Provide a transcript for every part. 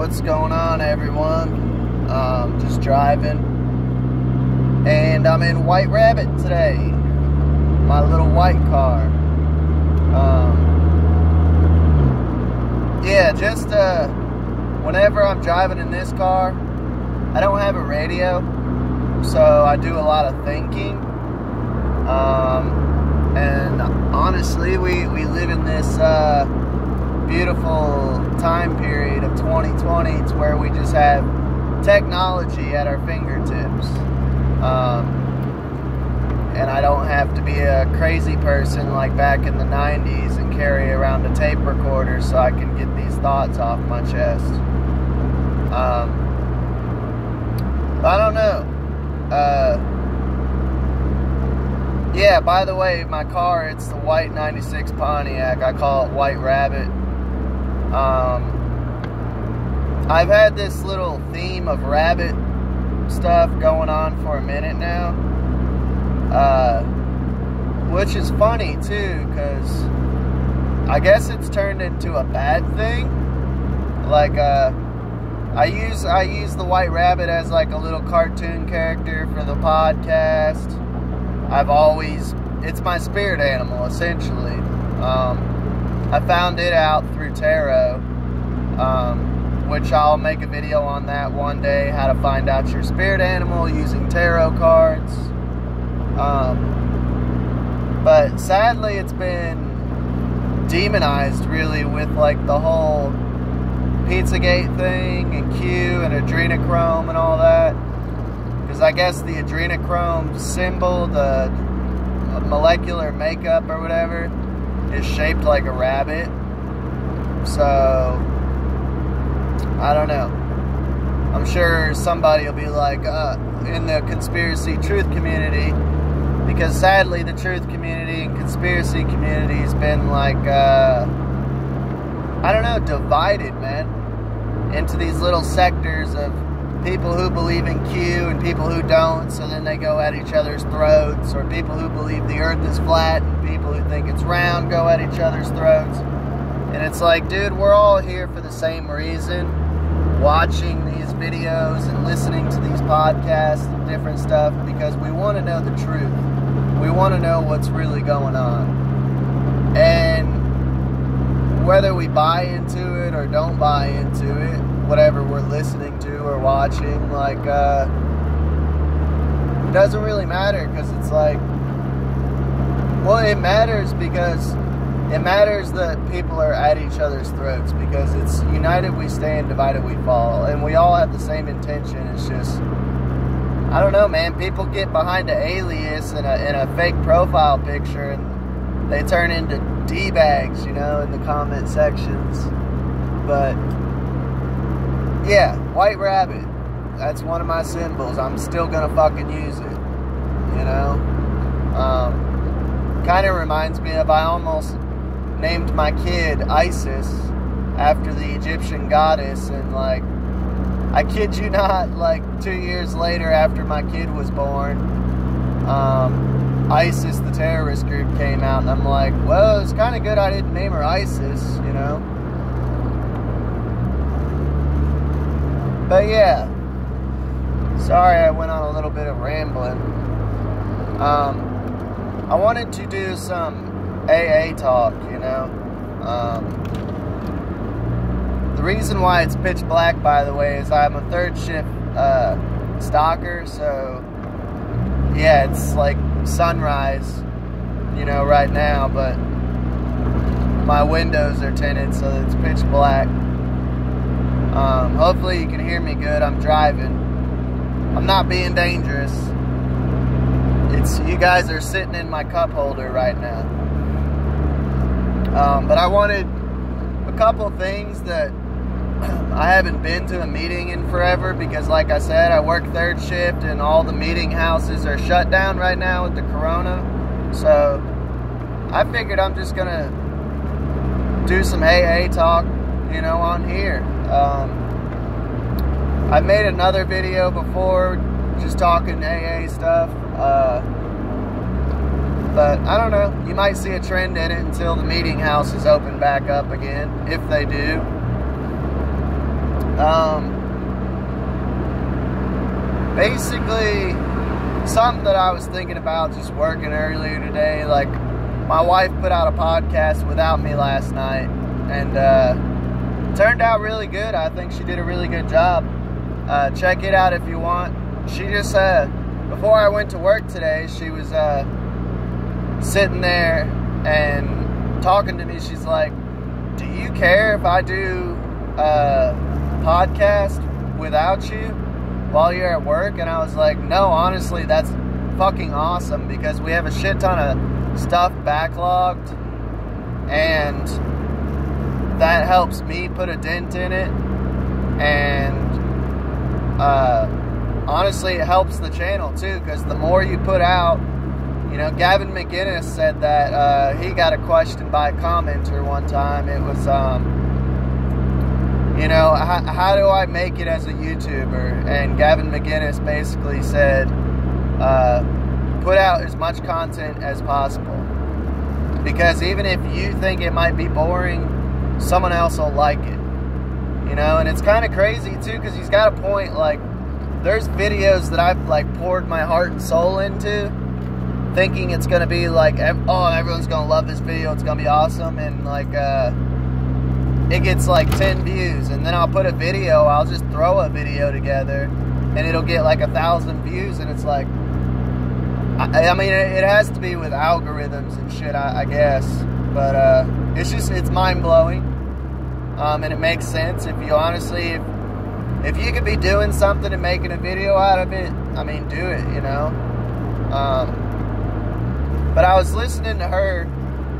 what's going on, everyone? Um, just driving, and I'm in White Rabbit today, my little white car. Um, yeah, just uh, whenever I'm driving in this car, I don't have a radio, so I do a lot of thinking. Um, and honestly, we, we live in this. Uh, beautiful time period of 2020 to where we just have technology at our fingertips. Um, and I don't have to be a crazy person like back in the 90s and carry around a tape recorder so I can get these thoughts off my chest. Um, I don't know. Uh, yeah, by the way, my car, it's the white 96 Pontiac. I call it White Rabbit um, I've had this little theme of rabbit stuff going on for a minute now. Uh, which is funny too, because I guess it's turned into a bad thing. Like, uh, I use I use the white rabbit as like a little cartoon character for the podcast. I've always it's my spirit animal essentially. Um, I found it out through tarot, um, which I'll make a video on that one day. How to find out your spirit animal using tarot cards. Um, but sadly, it's been demonized really with like the whole Pizzagate thing and Q and adrenochrome and all that. Because I guess the adrenochrome symbol, the molecular makeup or whatever, is shaped like a rabbit. So, I don't know. I'm sure somebody will be like, uh, in the conspiracy truth community, because sadly, the truth community and conspiracy community has been like, uh, I don't know, divided, man, into these little sectors of people who believe in Q and people who don't, so then they go at each other's throats, or people who believe the earth is flat and people who think it's round go at each other's throats. And it's like, dude, we're all here for the same reason. Watching these videos and listening to these podcasts and different stuff because we want to know the truth. We want to know what's really going on. And whether we buy into it or don't buy into it, whatever we're listening to or watching, like, uh, it doesn't really matter because it's like, well, it matters because it matters that people are at each other's throats because it's united we stand, divided we fall, and we all have the same intention. It's just, I don't know, man. People get behind an alias and a, and a fake profile picture and they turn into D bags, you know, in the comment sections. But yeah, White Rabbit. That's one of my symbols. I'm still gonna fucking use it. You know? Um, kind of reminds me of I almost named my kid Isis after the Egyptian goddess, and like, I kid you not, like two years later after my kid was born, um, ISIS, the terrorist group, came out, and I'm like, well, it's kind of good I didn't name her ISIS, you know? But yeah, sorry I went on a little bit of rambling. Um, I wanted to do some AA talk, you know. Um, the reason why it's pitch black, by the way, is I'm a third shift uh, stalker, so yeah, it's like sunrise, you know, right now, but my windows are tinted, so it's pitch black. Um, hopefully you can hear me good. I'm driving. I'm not being dangerous. It's you guys are sitting in my cup holder right now. Um, but I wanted a couple things that I haven't been to a meeting in forever because, like I said, I work third shift and all the meeting houses are shut down right now with the corona. So I figured I'm just gonna do some AA talk, you know, on here. Um, I made another video before just talking AA stuff. Uh, but I don't know. You might see a trend in it until the meeting house is open back up again, if they do. Um, basically, something that I was thinking about just working earlier today. Like, my wife put out a podcast without me last night, and uh, turned out really good. I think she did a really good job. Uh, check it out if you want. She just uh, before I went to work today, she was uh, sitting there and talking to me. She's like, "Do you care if I do a podcast without you while you're at work?" And I was like, "No, honestly, that's fucking awesome because we have a shit ton of stuff backlogged and." That helps me put a dent in it. And uh, honestly it helps the channel too because the more you put out you know Gavin McInnes said that uh, he got a question by a commenter one time. It was um, you know how, how, do i make it as a youtuber? And Gavin McInnes basically said uh, put out as much content as possible. Because even if you think it might be boring someone else will like it. You know, and it's kind of crazy too because he's got a point. Like, there's videos that I've like poured my heart and soul into, thinking it's gonna be like, oh, everyone's gonna love this video, it's gonna be awesome, and like, uh, it gets like 10 views, and then I'll put a video, I'll just throw a video together, and it'll get like a thousand views, and it's like, I, I mean, it, has to be with algorithms and shit, I, I guess, but uh, it's just it's mind blowing um, and it makes sense if you honestly if, if you could be doing something and making a video out of it i mean do it you know? Um, but i was listening to her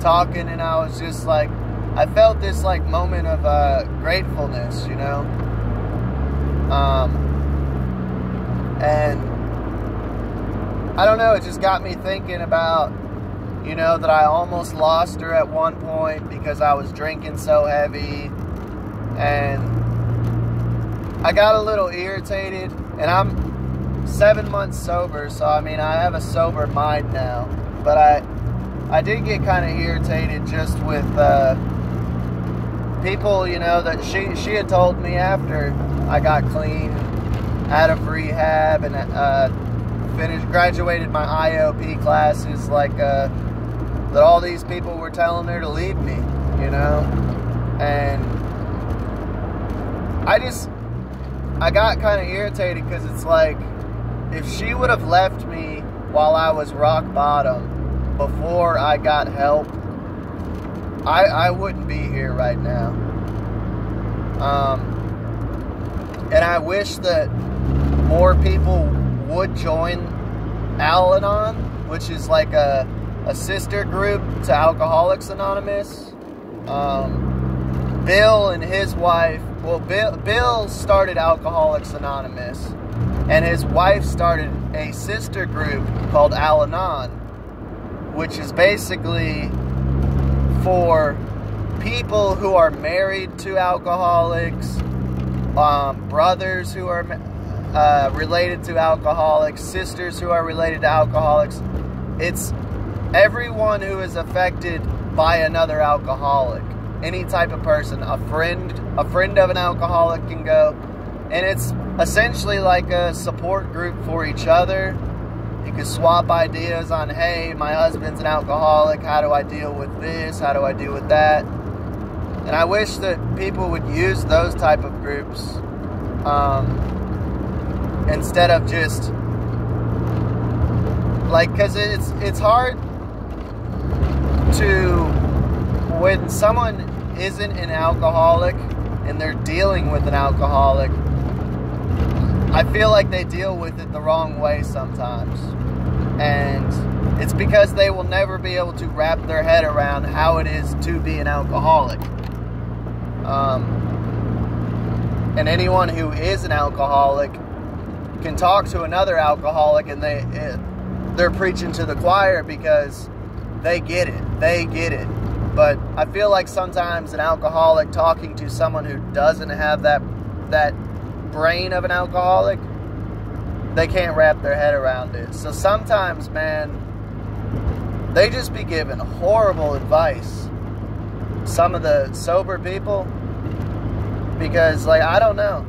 talking and i was just like i felt this like moment of uh, gratefulness you know? Um, and i don't know it just got me thinking about you know that i almost lost her at one point because i was drinking so heavy and I got a little irritated, and I'm seven months sober, so I mean, I have a sober mind now, but I, I did get kind of irritated just with uh, people, you know, that she, she had told me after I got clean, out of rehab, and uh, finished, graduated my IOP classes, like, uh, that all these people were telling her to leave me, you know, and I just, I got kind of irritated because it's like, if she would have left me while I was rock bottom before I got help, I, I wouldn't be here right now. Um, and I wish that more people would join Al Anon, which is like a, a sister group to Alcoholics Anonymous. Um, Bill and his wife well, Bill, Bill started Alcoholics Anonymous, and his wife started a sister group called Al Anon, which is basically for people who are married to alcoholics, um, brothers who are uh, related to alcoholics, sisters who are related to alcoholics. It's everyone who is affected by another alcoholic any type of person. A friend, a friend of an alcoholic can go, and it's essentially like a support group for each other. You can swap ideas on, hey, my husband's an alcoholic. How do I deal with this? How do I deal with that? And I wish that people would use those type of groups um, instead of just like because it's it's hard to when someone isn't an alcoholic and they're dealing with an alcoholic, I feel like they deal with it the wrong way sometimes. And it's because they will never be able to wrap their head around how it is to be an alcoholic. Um, and anyone who is an alcoholic can talk to another alcoholic and they they're preaching to the choir because they get it. They get it. But I feel like sometimes an alcoholic talking to someone who doesn't have that that brain of an alcoholic, they can't wrap their head around it. So sometimes, man, they just be given horrible advice. Some of the sober people, because like I don't know.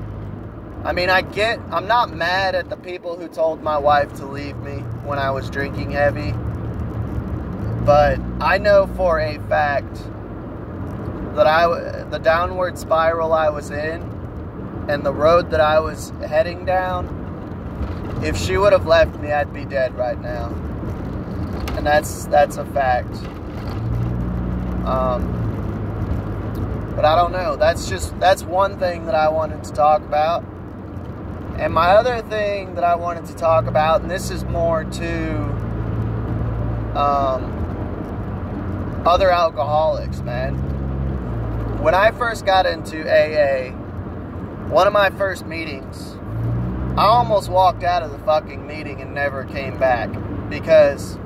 I mean, I get I'm not mad at the people who told my wife to leave me when I was drinking heavy. But I know for a fact that I the downward spiral I was in and the road that I was heading down if she would have left me, I'd be dead right now. And that's that's a fact. Um, but I don't know. That's just that's one thing that I wanted to talk about. And my other thing that I wanted to talk about, and this is more to um, other alcoholics, man. When I first got into AA, one of my first meetings, I almost walked out of the fucking meeting and never came back because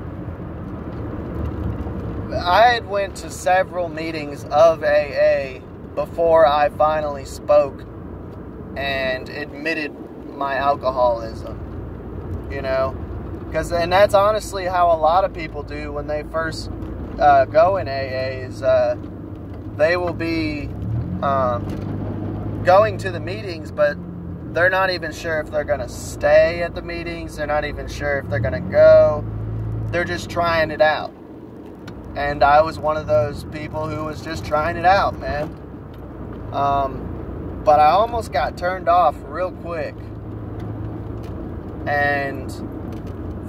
I had went to several meetings of AA before I finally spoke and admitted my alcoholism. You know, because and that's honestly how a lot of people do when they first uh, go in AA is uh, they will be um, going to the meetings, but they're not even sure if they're going to stay at the meetings. They're not even sure if they're going to go. They're just trying it out. And I was one of those people who was just trying it out, man. Um, but I almost got turned off real quick. And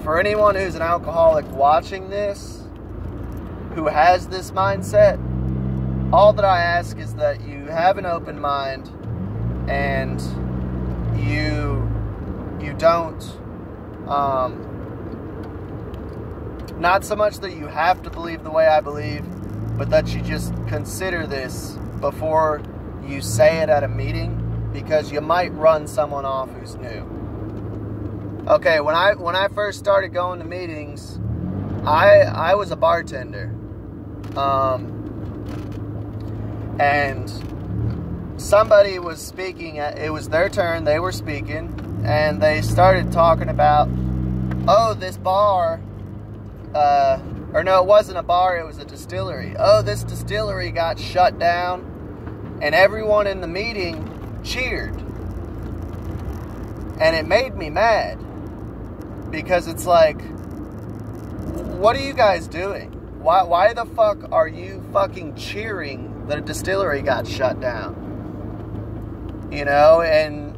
for anyone who's an alcoholic watching this, who has this mindset, all that I ask is that you have an open mind and you you don't um, not so much that you have to believe the way I believe, but that you just consider this before you say it at a meeting because you might run someone off who's new. Okay, when I when I first started going to meetings, I I was a bartender. Um, and somebody was speaking, it was their turn, they were speaking, and they started talking about, oh, this bar, uh, or no, it wasn't a bar, it was a distillery. Oh, this distillery got shut down, and everyone in the meeting cheered. And it made me mad because it's like, what are you guys doing? Why, why the fuck are you fucking cheering that a distillery got shut down? you know, and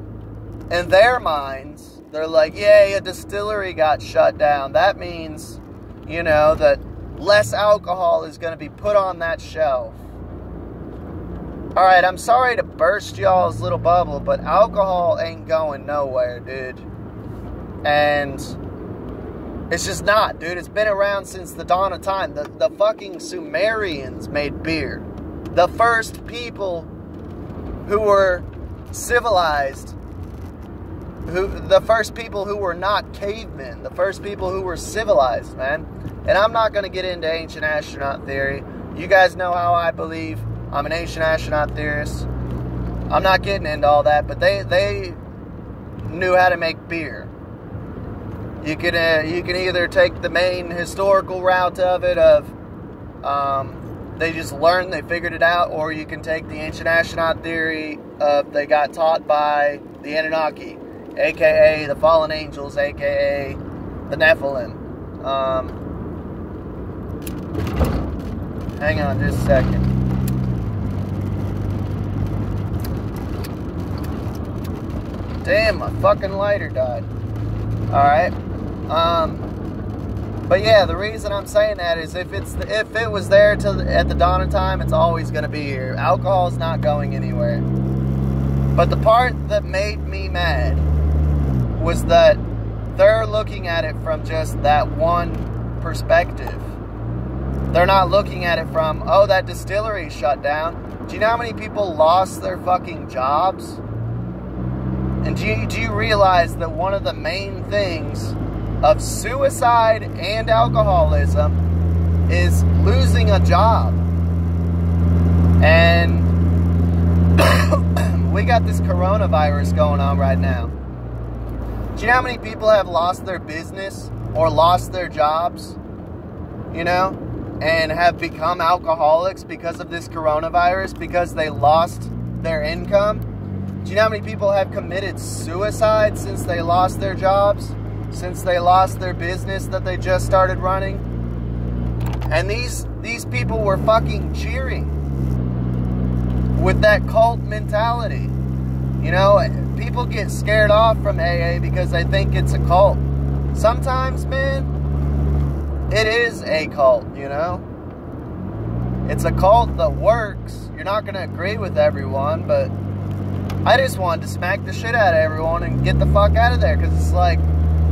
in their minds, they're like, yay, a distillery got shut down. That means, you know, that less alcohol is going to be put on that shelf. All right, I'm sorry to burst y'all's little bubble, but alcohol ain't going nowhere, dude. And it's just not, dude. It's been around since the dawn of time. The, the fucking Sumerians made beer. The first people who were civilized who the first people who were not cavemen, the first people who were civilized, man. And I'm not going to get into ancient astronaut theory. You guys know how I believe. I'm an ancient astronaut theorist. I'm not getting into all that, but they they knew how to make beer. You can uh, you can either take the main historical route of it of um, they just learned, they figured it out, or you can take the ancient astronaut theory of they got taught by the Anunnaki, aka the fallen angels, aka the Nephilim. Um, hang on just a second. Damn, my fucking lighter died. Alright. Um, but yeah, the reason I'm saying that is if it's if it was there till at the dawn of time, it's always going to be here. Alcohol is not going anywhere. But the part that made me mad was that they're looking at it from just that one perspective. They're not looking at it from, oh, that distillery shut down. Do you know how many people lost their fucking jobs? And do you, do you realize that one of the main things of suicide and alcoholism is losing a job. And we got this coronavirus going on right now. Do you know how many people have lost their business or lost their jobs? You know? And have become alcoholics because of this coronavirus because they lost their income. Do you know how many people have committed suicide since they lost their jobs? Since they lost their business that they just started running? And these these people were fucking cheering with that cult mentality. You know, people get scared off from AA because they think it's a cult. Sometimes, man, it is a cult, you know? It's a cult that works. You're not going to agree with everyone, but I just wanted to smack the shit out of everyone and get the fuck out of there because it's like,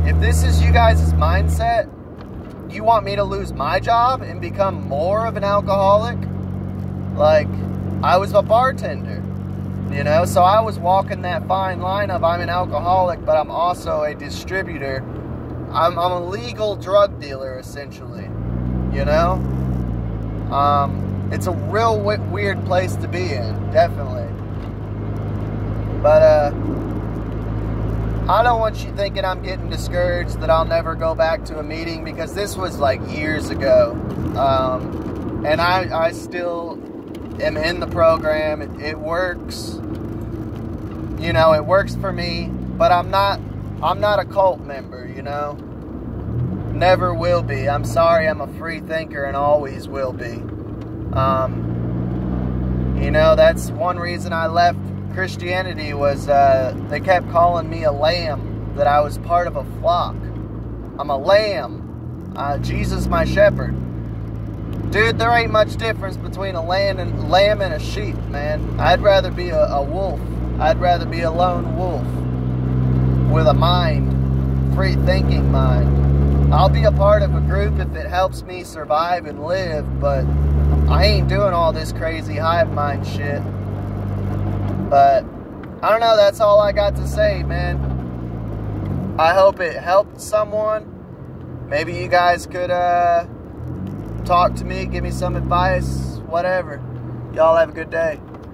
if this is you guys' mindset, you want me to lose my job and become more of an alcoholic? Like, I was a bartender. You know, so I was walking that fine line of I'm an alcoholic, but I'm also a distributor. I'm, I'm a legal drug dealer, essentially. You know? Um, it's a real weird place to be in, definitely. But, uh, I don't want you thinking I'm getting discouraged that I'll never go back to a meeting because this was like years ago. Um, and I, I still am in the program. It, it works you know, it works for me, but I'm not I'm not a cult member, you know. Never will be. I'm sorry, I'm a free thinker and always will be. Um, you know, that's one reason I left Christianity was uh, they kept calling me a lamb, that I was part of a flock. I'm a lamb. Uh, Jesus, my shepherd. Dude, there ain't much difference between a lamb and lamb and a sheep, man. I'd rather be a, a wolf I'd rather be a lone wolf with a mind, free thinking mind. I'll be a part of a group if it helps me survive and live, but I ain't doing all this crazy hive mind shit. But I don't know, that's all I got to say, man. I hope it helped someone. Maybe you guys could uh, talk to me, give me some advice, whatever. Y'all have a good day.